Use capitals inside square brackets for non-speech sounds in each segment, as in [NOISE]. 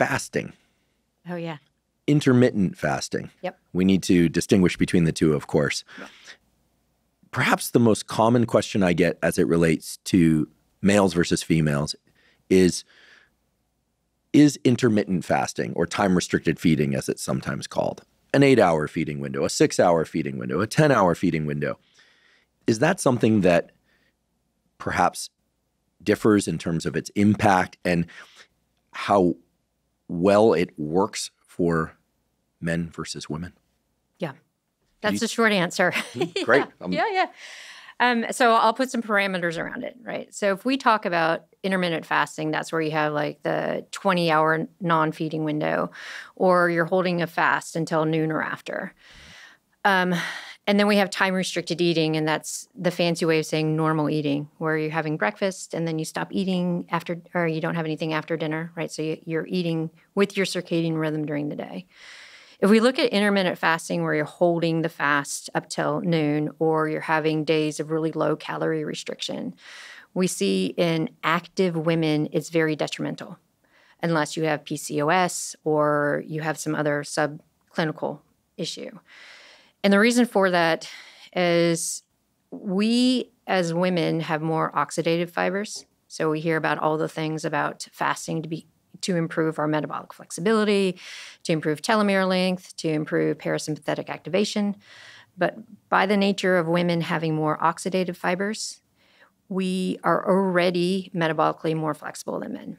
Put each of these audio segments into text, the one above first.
fasting. Oh, yeah. Intermittent fasting. Yep. We need to distinguish between the two, of course. Perhaps the most common question I get as it relates to males versus females is is intermittent fasting or time restricted feeding, as it's sometimes called, an eight hour feeding window, a six hour feeding window, a 10 hour feeding window. Is that something that perhaps differs in terms of its impact and how well it works for men versus women? Yeah. That's you- the short answer. [LAUGHS] Great. yeah. Um, yeah, yeah. Um, so I'll put some parameters around it, right? So if we talk about intermittent fasting, that's where you have like the 20 hour non feeding window, or you're holding a fast until noon or after. Um, and then we have time restricted eating, and that's the fancy way of saying normal eating, where you're having breakfast and then you stop eating after, or you don't have anything after dinner, right? So you, you're eating with your circadian rhythm during the day. If we look at intermittent fasting, where you're holding the fast up till noon, or you're having days of really low calorie restriction, we see in active women it's very detrimental, unless you have PCOS or you have some other subclinical issue. And the reason for that is we as women have more oxidative fibers. So we hear about all the things about fasting to be to improve our metabolic flexibility, to improve telomere length, to improve parasympathetic activation. But by the nature of women having more oxidative fibers, we are already metabolically more flexible than men.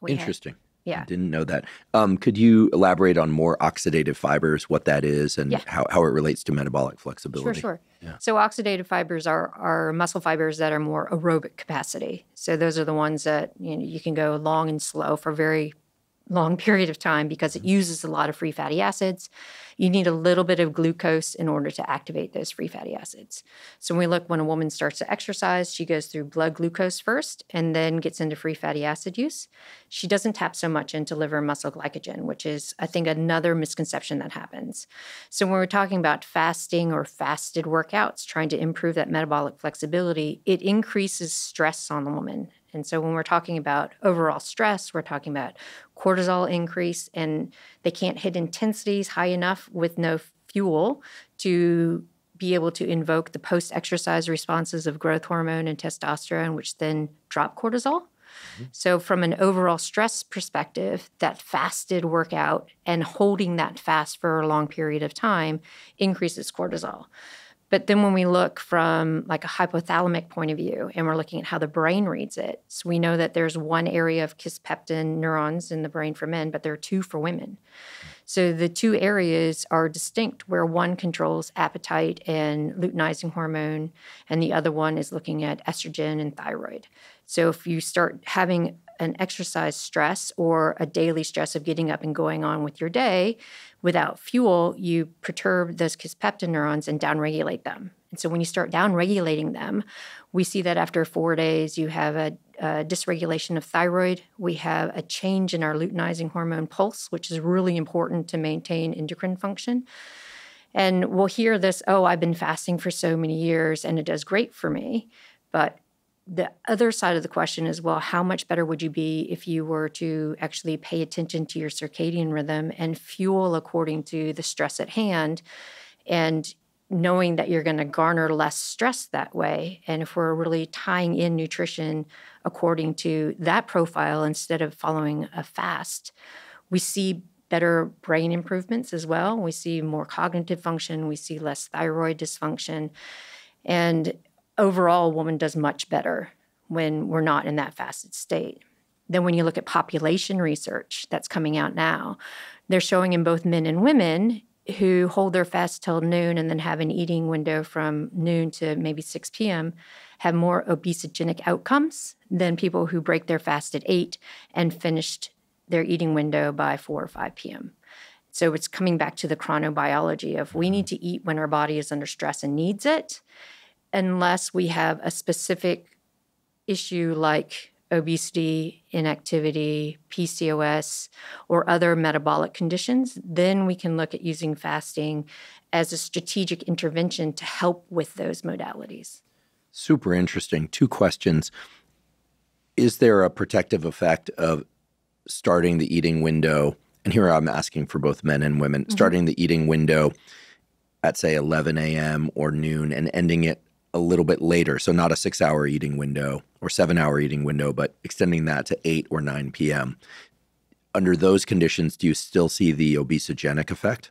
We have- Interesting. Yeah. I didn't know that. Um, could you elaborate on more oxidative fibers, what that is, and Yeah. how, how it relates to metabolic Sure, flexibility? sure. Yeah. So oxidative fibers are are muscle fibers that are more aerobic capacity. So those are the ones that you know you can go long and slow for very long period of time because it mm-hmm. uses a lot of free fatty acids. You need a little bit of glucose in order to activate those free fatty acids. So when we look when a woman starts to exercise, she goes through blood glucose first and then gets into free fatty acid use. She doesn't tap so much into liver muscle glycogen, which is I think another misconception that happens. So when we're talking about fasting or fasted workouts, trying to improve that metabolic flexibility, it increases stress on the woman. And so when we're talking about overall stress, we're talking about cortisol increase, and they can't hit intensities high enough with no fuel to be able to invoke the post exercise responses of growth hormone and testosterone, which then drop cortisol. Mm-hmm. So, from an overall stress perspective, that fasted workout and holding that fast for a long period of time increases cortisol. But then when we look from like a hypothalamic point of view and we're looking at how the brain reads it, so we know that there's one area of kisspeptin neurons in the brain for men, but there are two for women. So the two areas are distinct, where one controls appetite and luteinizing hormone, and the other one is looking at estrogen and thyroid. So if you start having an exercise stress or a daily stress of getting up and going on with your day without fuel, you perturb those kisspeptin neurons and downregulate them. And so when you start downregulating them, we see that after four days, you have a, a dysregulation of thyroid. We have a change in our luteinizing hormone pulse, which is really important to maintain endocrine function. And we'll hear this, oh, I've been fasting for so many years and it does great for me. But the other side of the question is well, how much better would you be if you were to actually pay attention to your circadian rhythm and fuel according to the stress at hand and knowing that you're going to garner less stress that way? And if we're really tying in nutrition according to that profile instead of following a fast, we see better brain improvements as well. We see more cognitive function, we see less thyroid dysfunction. And overall, a woman does much better when we're not in that fasted state. Then, when you look at population research that's coming out now, they're showing in both men and women who hold their fast till noon and then have an eating window from noon to maybe 6 p.m. have more obesogenic outcomes than people who break their fast at 8 and finished their eating window by 4 or 5 p.m. So it's coming back to the chronobiology of we need to eat when our body is under stress and needs it unless we have a specific issue like obesity, inactivity, PCOS, or other metabolic conditions, then we can look at using fasting as a strategic intervention to help with those modalities. Super interesting. Two questions. Is there a protective effect of starting the eating window, and here I'm asking for both men and women, mm-hmm. starting the eating window at say 11 a.m. or noon and ending it a little bit later. So not a six hour eating window or seven hour eating window, but extending that to 8 or 9 p.m. Under those conditions, do you still see the obesogenic effect?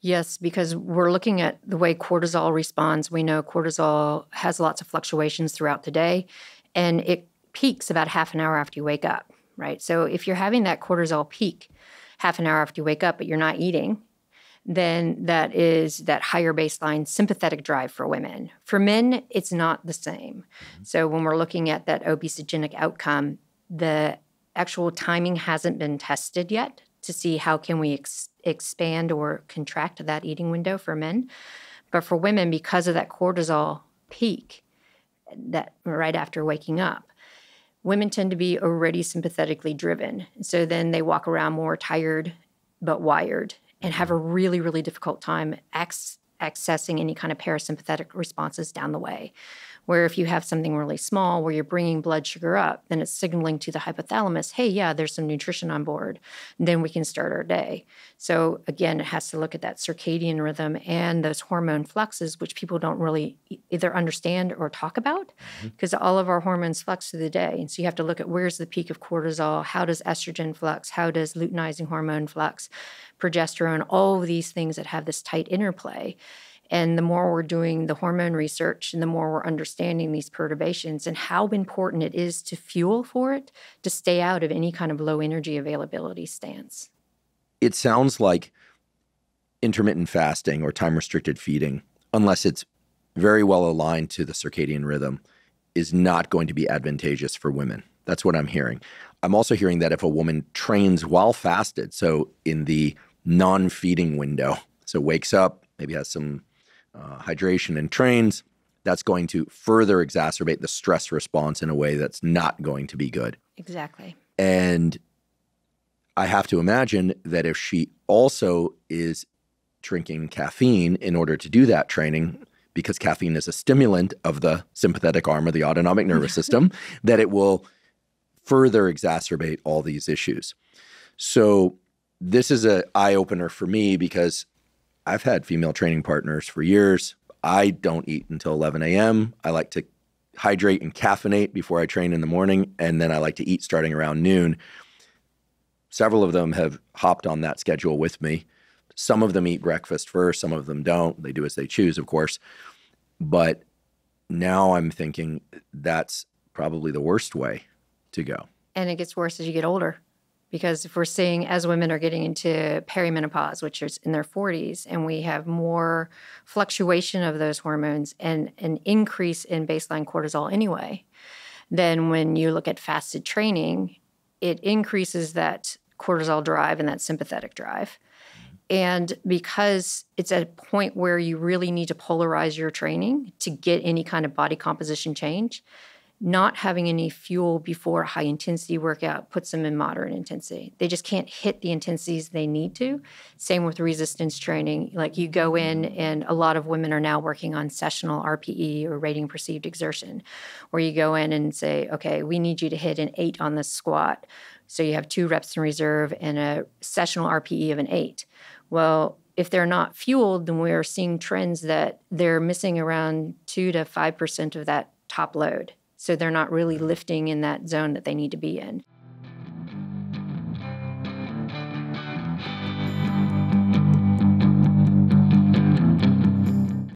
Yes, because we're looking at the way cortisol responds. We know cortisol has lots of fluctuations throughout the day, and it peaks about half an hour after you wake up, right? So if you're having that cortisol peak half an hour after you wake up, but you're not eating, then that is that higher baseline sympathetic drive for women. For men, it's not the same. Mm-hmm. So when we're looking at that obesogenic outcome, the actual timing hasn't been tested yet to see how can we ex- expand or contract that eating window for men. But for women, because of that cortisol peak, that right after waking up, women tend to be already sympathetically driven. So then they walk around more tired but wired and have a really, really difficult time ac- accessing any kind of parasympathetic responses down the way. Where if you have something really small where you're bringing blood sugar up, then it's signaling to the hypothalamus, hey, yeah, there's some nutrition on board. And then we can start our day. So again, it has to look at that circadian rhythm and those hormone fluxes, which people don't really either understand or talk about because mm-hmm. all of our hormones flux through the day. And so you have to look at where's the peak of cortisol, how does estrogen flux, how does luteinizing hormone flux, progesterone, all of these things that have this tight interplay. And the more we're doing the hormone research and the more we're understanding these perturbations and how important it is to fuel for it to stay out of any kind of low energy availability stance. It sounds like intermittent fasting or time restricted feeding, unless it's very well aligned to the circadian rhythm, is not going to be advantageous for women. That's what I'm hearing. I'm also hearing that if a woman trains while fasted, so in the non feeding window, so wakes up, maybe has some uh, hydration and trains, that's going to further exacerbate the stress response in a way that's not going to be good. Exactly. And I have to imagine that if she also is drinking caffeine in order to do that training, because caffeine is a stimulant of the sympathetic arm of the autonomic nervous [LAUGHS] system, that it will further exacerbate all these issues. So this is an eye opener for me because I've had female training partners for years. I don't eat until 11 a.m. I like to hydrate and caffeinate before I train in the morning, and then I like to eat starting around noon. Several of them have hopped on that schedule with me. Some of them eat breakfast first, some of them don't. They do as they choose, of course. But now I'm thinking that's probably the worst way to go. And it gets worse as you get older because if we're seeing as women are getting into perimenopause which is in their 40s and we have more fluctuation of those hormones and an increase in baseline cortisol anyway then when you look at fasted training it increases that cortisol drive and that sympathetic drive. And because it's at a point where you really need to polarize your training to get any kind of body composition change not having any fuel before a high intensity workout puts them in moderate intensity. They just can't hit the intensities they need to. Same with resistance training. Like you go in, and a lot of women are now working on sessional RPE or rating perceived exertion, where you go in and say, okay, we need you to hit an eight on the squat. So you have two reps in reserve and a sessional RPE of an eight. Well, if they're not fueled, then we're seeing trends that they're missing around two to 5% of that top load. So they're not really lifting in that zone that they need to be in.